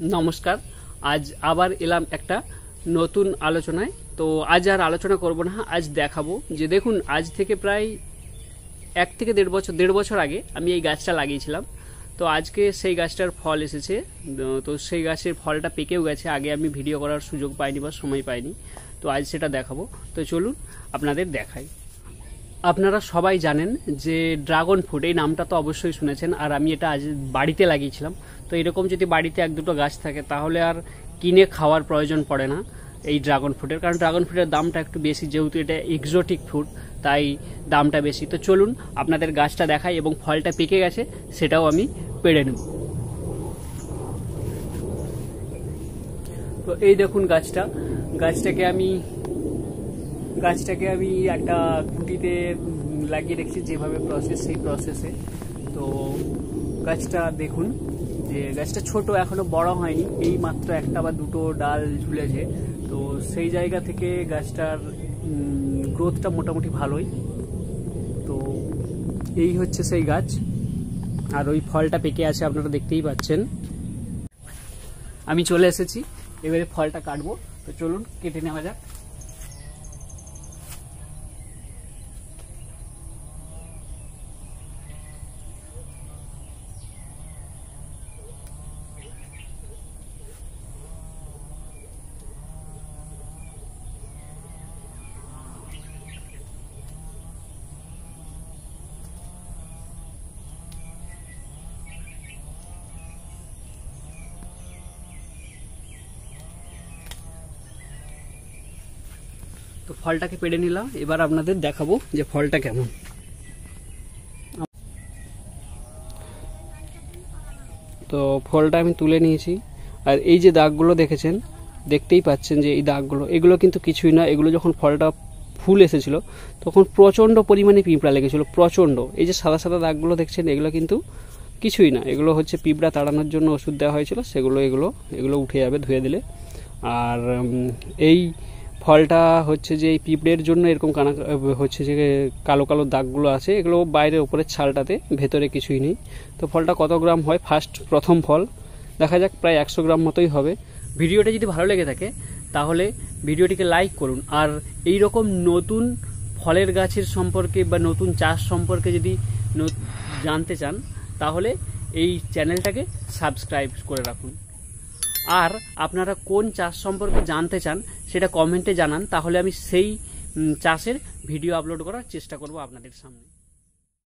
নমস্কার। আজ আবার এলাম একটা নতুন আলোচনায়। তো আজ আর আলোচনা করব না, আজ দেখাবো। যে দেখুন, আজ থেকে প্রায় এক থেকে দেড় বছর দেড় বছর আগে আমি এই গাছটা লাগিয়েছিলাম। তো আজকে সেই গাছটার ফল এসেছে। তো সেই গাছের ফলটা পেকেও গেছে। আগে আমি ভিডিও করার সুযোগ পাইনি বা সময় পাইনি। তো আজ সেটা দেখাবো। তো চলুন, আপনাদের দেখাই। আপনারা সবাই জানেন যে ড্রাগন ফ্রুট, এই নামটা তো অবশ্যই শুনেছেন। আর আমি এটা আজ বাড়িতে লাগিয়েছিলাম। তো এরকম যদি বাড়িতে এক দুটো গাছ থাকে, তাহলে আর কিনে খাওয়ার প্রয়োজন পড়ে না এই ড্রাগন ফ্রুটের কারণ ড্রাগন ফ্রুটের দামটা একটু বেশি, যেহেতু এটা এক্সোটিক ফ্রুট তাই দামটা বেশি। তো চলুন আপনাদের গাছটা দেখাই এবং ফলটা পেকে গেছে, সেটাও আমি পেড়ে নেব। তো এই দেখুন গাছটা। গাছটাকে আমি গাছটাকে আমি একটা খুঁটিতে লাগিয়ে রেখেছি যেভাবে প্রসেস সেই প্রসেসে তো গাছটা দেখুন। যে গাছটা ছোট, এখনও বড় হয়নি, এই মাত্র একটা বা দুটো ডাল ঝুলেছে। তো সেই জায়গা থেকে গাছটার গ্রোথটা মোটামুটি ভালোই। তো এই হচ্ছে সেই গাছ। আর ওই ফলটা পেকে আছে, আপনারা দেখতেই পাচ্ছেন। আমি চলে এসেছি, এবারে ফলটা কাটবো। তো চলুন, কেটে নেওয়া যাক। তো ফলটাকে পেড়ে নিলাম। এবার আপনাদের দেখাবো যে ফলটা কেমন। তো ফলটা আমি তুলে নিয়েছি। আর এই যে দাগগুলো দেখেছেন, দেখতেই পাচ্ছেন যে এই দাগগুলো, এগুলো কিন্তু কিছুই না। এগুলো যখন ফলটা ফুল এসেছিল, তখন প্রচণ্ড পরিমাণে পিঁপড়া লেগেছিল, প্রচণ্ড। এই যে সাদা সাদা দাগগুলো দেখছেন, এগুলো কিন্তু কিছুই না। এগুলো হচ্ছে পিঁপড়া তাড়ানোর জন্য ওষুধ দেওয়া হয়েছিল, সেগুলো এগুলো এগুলো উঠে যাবে ধুয়ে দিলে। আর এই ফলটা হচ্ছে যে এই পিঁপড়ের জন্য এরকম কানা, হচ্ছে যে কালো কালো দাগগুলো আছে, এগুলো বাইরে ওপরের ছালটাতে, ভেতরে কিছুই নেই। তো ফলটা কত গ্রাম হয়? ফার্স্ট প্রথম ফল। দেখা যাক প্রায় একশো গ্রাম মতোই হবে। ভিডিওটা যদি ভালো লেগে থাকে, তাহলে ভিডিওটিকে লাইক করুন। আর এই রকম নতুন ফলের গাছের সম্পর্কে বা নতুন চাষ সম্পর্কে যদি জানতে চান, তাহলে এই চ্যানেলটাকে সাবস্ক্রাইব করে রাখুন। আর আপনারা কোন চাষ সম্পর্কে জানতে চান সেটা কমেন্টে জানান, তাহলে আমি সেই চাষের ভিডিও আপলোড করার চেষ্টা করব আপনাদের সামনে।